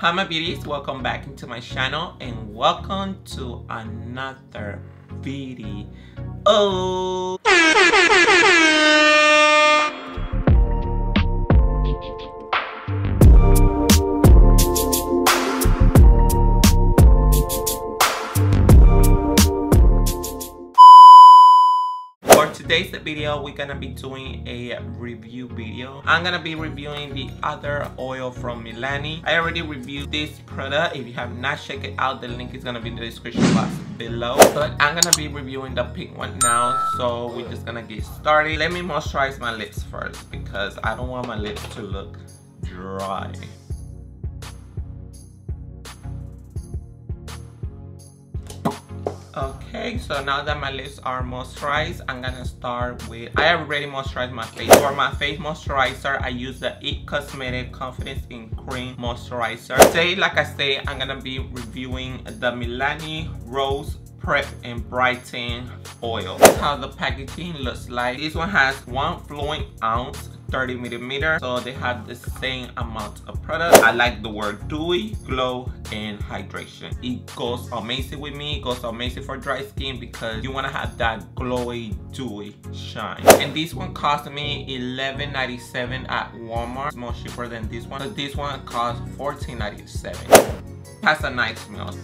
Hi my beauties, welcome back into my channel and welcome to another video. Today's video, we're gonna be doing a review video. I'm gonna be reviewing the other oil from Milani. I already reviewed this product. If you have not checked it out, the link is gonna be in the description box below. But I'm gonna be reviewing the pink one now. So we're just gonna get started. Let me moisturize my lips first because I don't want my lips to look dry. Okay, so now that my lips are moisturized, I'm gonna start with, I already moisturized my face. For my face moisturizer, I use the IT Cosmetic Confidence in Cream Moisturizer. Today, like I said, I'm gonna be reviewing the Milani Rose prep and brighten oil this how the packaging looks like this one has one fluent ounce 30 millimeter. So they have the same amount of product. I like the word dewy glow and hydration. It goes amazing with me. It goes amazing for dry skin because you want to have that glowy dewy shine. And this one cost me 11.97 at walmart. It's more cheaper than this one. But this one cost 14.97 has a nice smell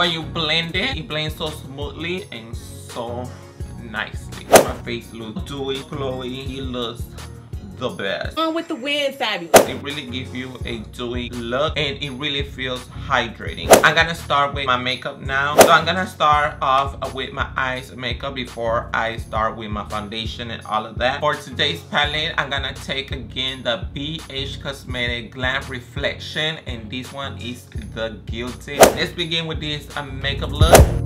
when you blend it, it blends so smoothly and so nicely. My face looks dewy, glowy. It looks the best. On with the wind, fabulous. It really gives you a dewy look and it really feels hydrating. I'm gonna start with my makeup now. So I'm gonna start off with my eyes makeup before I start with my foundation and all of that. For today's palette, I'm gonna take again the BH Cosmetic Glam Reflection and this one is the Guilty. Let's begin with this uh, makeup look.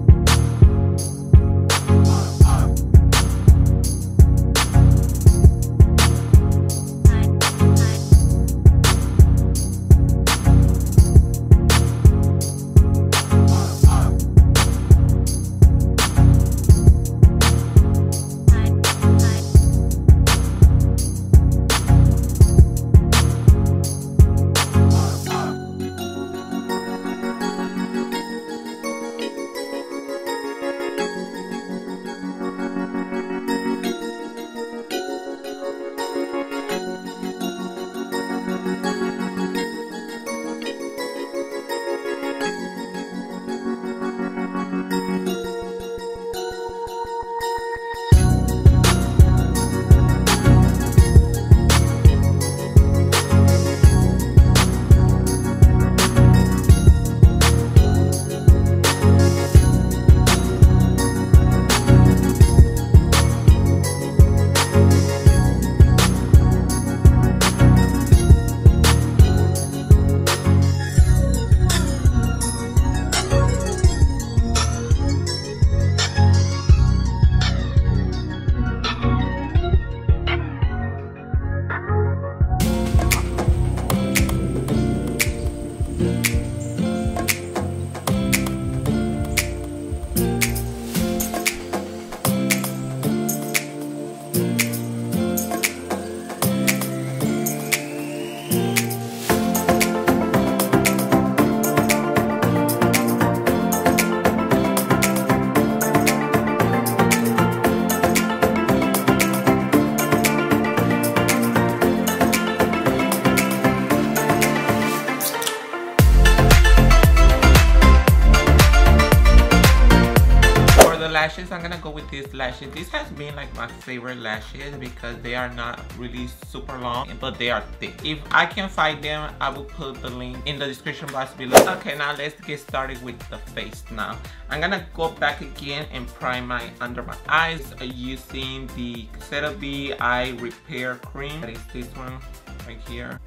Lashes. This has been like my favorite lashes because they are not really super long but they are thick. If i can find them i will put the link in the description box below. Okay now let's get started with the face now. I'm gonna go back again and prime my under my eyes uh, using the CeraVe eye repair cream. That is this one right here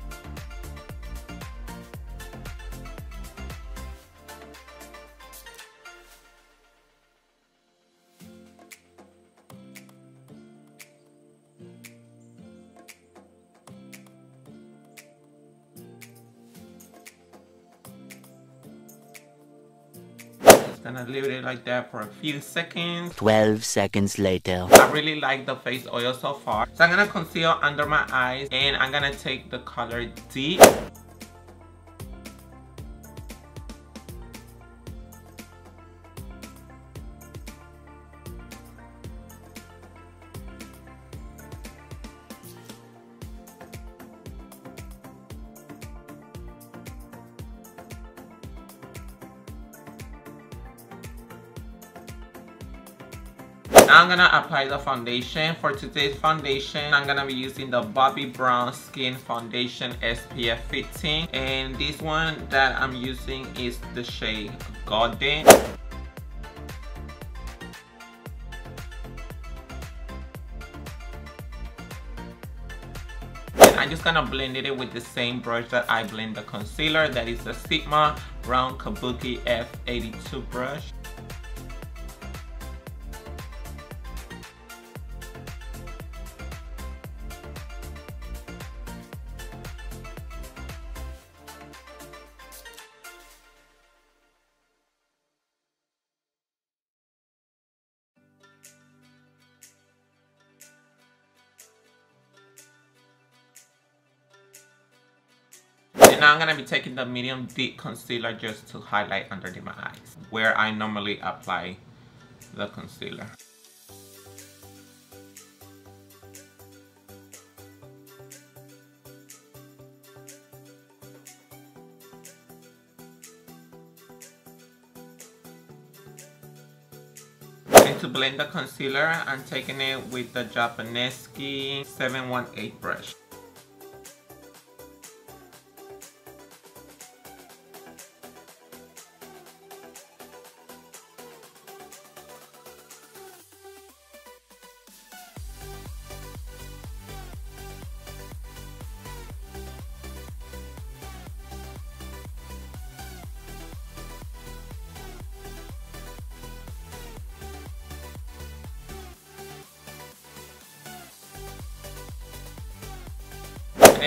gonna leave it like that for a few seconds. 12 seconds later. I really like the face oil so far. So I'm gonna conceal under my eyes and I'm gonna take the color Deep. Now I'm gonna apply the foundation. For today's foundation, I'm gonna be using the Bobbi Brown Skin Foundation SPF 15. And this one that I'm using is the shade Golden. I'm just gonna blend it with the same brush that I blend the concealer. That is the Sigma Round Kabuki F82 brush. Now I'm going to be taking the medium deep concealer just to highlight under my eyes where I normally apply the concealer. to blend the concealer, I'm taking it with the Japonesque 718 brush.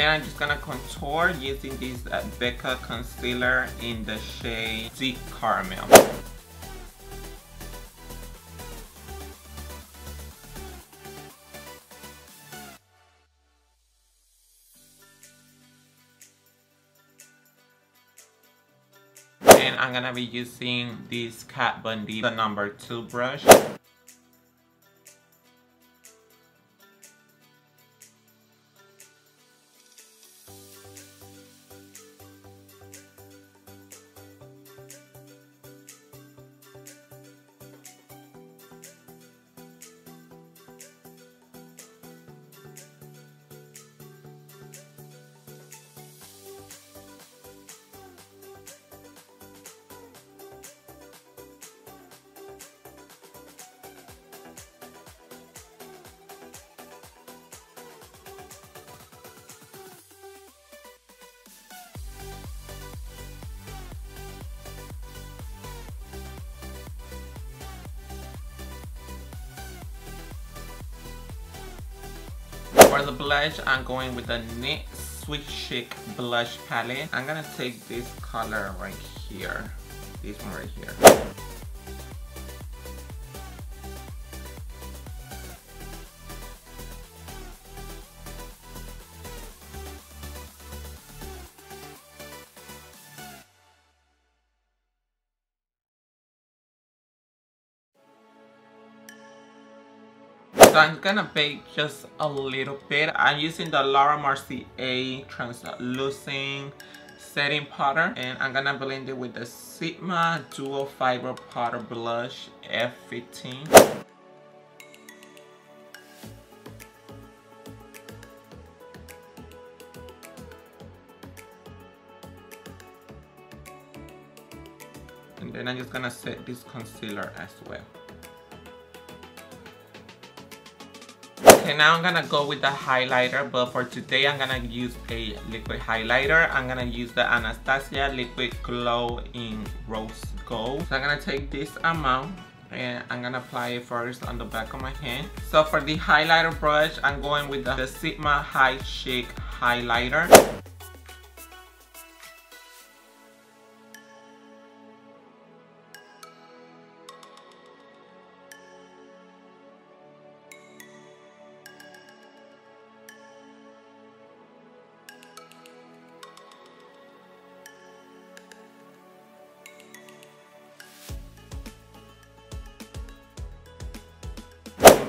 And I'm just gonna contour using this uh, Becca concealer in the shade Deep Caramel. And I'm gonna be using this Kat Von D, the number 2 brush. For the blush, I'm going with the NYX Sweet Cheeks Blush Palette. I'm gonna take this color right here. This one right here. I'm gonna bake just a little bit. I'm using the Laura Mercier translucent setting powder and I'm gonna blend it with the Sigma Dual Fiber Powder Blush F15. And then I'm just gonna set this concealer as well. Okay, now I'm gonna go with the highlighter, but for today I'm gonna use a liquid highlighter. I'm gonna use the Anastasia Liquid Glow in Rose Gold. So I'm gonna take this amount and I'm gonna apply it first on the back of my hand. So for the highlighter brush, I'm going with the, Sigma High Chic highlighter.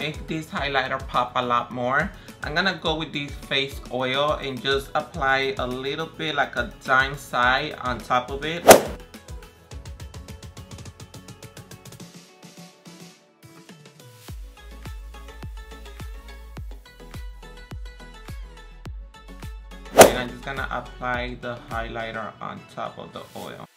Make this highlighter pop a lot more, I'm gonna go with this face oil and just apply a little bit like a dime side on top of it. And I'm just gonna apply the highlighter on top of the oil.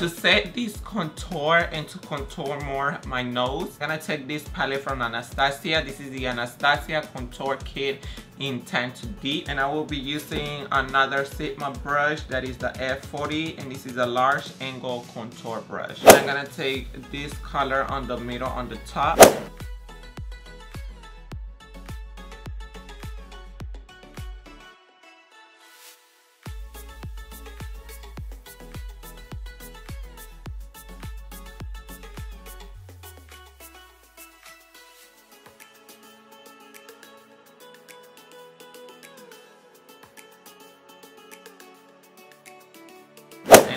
To set this contour and to contour more my nose. I'm gonna take this palette from Anastasia. This is the Anastasia contour kit in Tan to Deep and I will be using another Sigma brush that is the F40 and this is a large angle contour brush. I'm gonna take this color on the middle on the top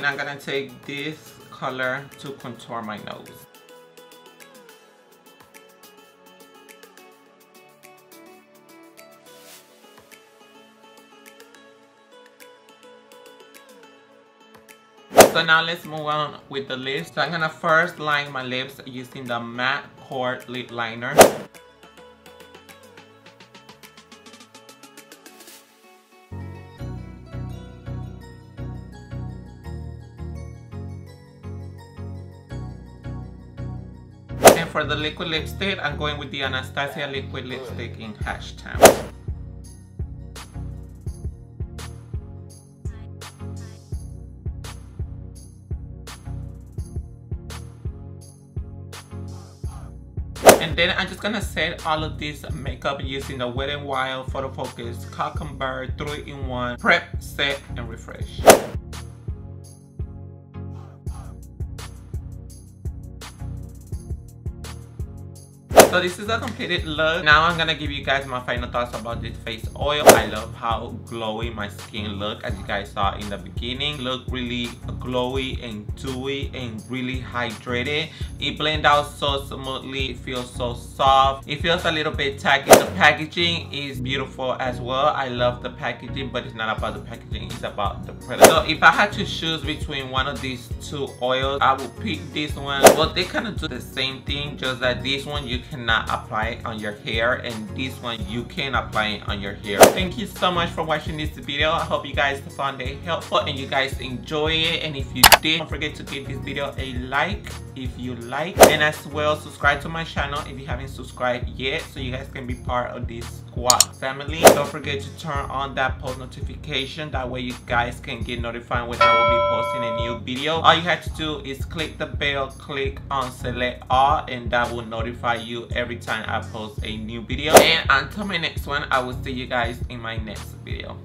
and I'm gonna take this color to contour my nose. So now let's move on with the lips. So I'm gonna first line my lips using the matte core lip liner. For the liquid lipstick, I'm going with the Anastasia liquid lipstick in hashtag. And then I'm just gonna set all of this makeup using the Wet n Wild Photo Focus Bird 3-in-1 Prep, Set, and Refresh. So this is a completed look. Now I'm gonna give you guys my final thoughts about this face oil. I love how glowy my skin look as you guys saw in the beginning. Look really glowy and dewy and really hydrated. It blends out so smoothly. It feels so soft. It feels a little bit tacky. The packaging is beautiful as well. I love the packaging but it's not about the packaging. It's about the product. So if I had to choose between one of these two oils, I would pick this one. Well, they kind of do the same thing just that this one you can not apply it on your hair and this one you can apply it on your hair. Thank you so much for watching this video. I hope you guys found it helpful and you guys enjoy it. And if you did don't forget to give this video a like if you like. And as well subscribe to my channel if you haven't subscribed yet so you guys can be part of this squad family. Don't forget to turn on that post notification. That way you guys can get notified when i will be posting a new video. All you have to do is click the bell click on select all and that will notify you every time i post a new video. And until my next one i will see you guys in my next video